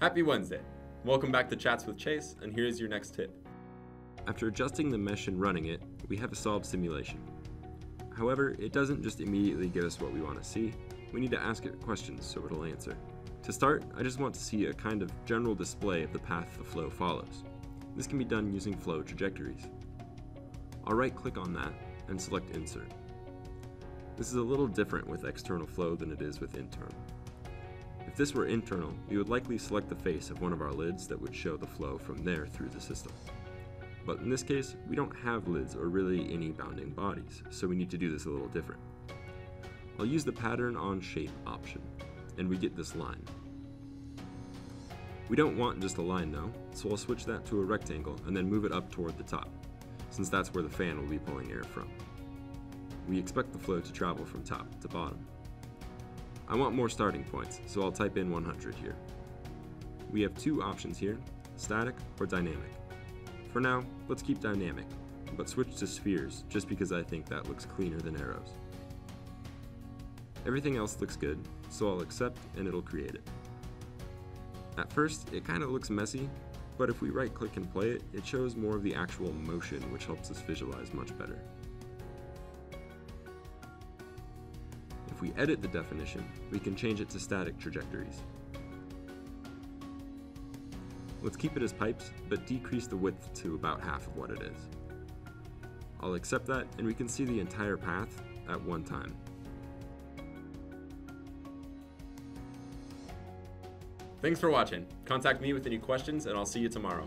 Happy Wednesday. Welcome back to Chats with Chase, and here's your next tip. After adjusting the mesh and running it, we have a solved simulation. However, it doesn't just immediately give us what we want to see, we need to ask it questions so it'll answer. To start, I just want to see a kind of general display of the path the flow follows. This can be done using flow trajectories. I'll right click on that and select Insert. This is a little different with external flow than it is with internal. If this were internal, we would likely select the face of one of our lids that would show the flow from there through the system. But in this case, we don't have lids or really any bounding bodies, so we need to do this a little different. I'll use the pattern on shape option, and we get this line. We don't want just a line though, so I'll switch that to a rectangle and then move it up toward the top, since that's where the fan will be pulling air from. We expect the flow to travel from top to bottom. I want more starting points, so I'll type in 100 here. We have two options here, static or dynamic. For now, let's keep dynamic, but switch to spheres just because I think that looks cleaner than arrows. Everything else looks good, so I'll accept and it'll create it. At first, it kind of looks messy, but if we right click and play it, it shows more of the actual motion which helps us visualize much better. We edit the definition, we can change it to static trajectories. Let's keep it as pipes, but decrease the width to about half of what it is. I'll accept that, and we can see the entire path at one time. Thanks for watching. Contact me with any questions, and I'll see you tomorrow.